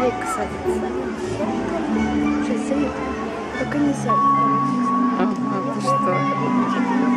Лейка садится. Сейчас сядет. Пока не сядет. Ага, ты что?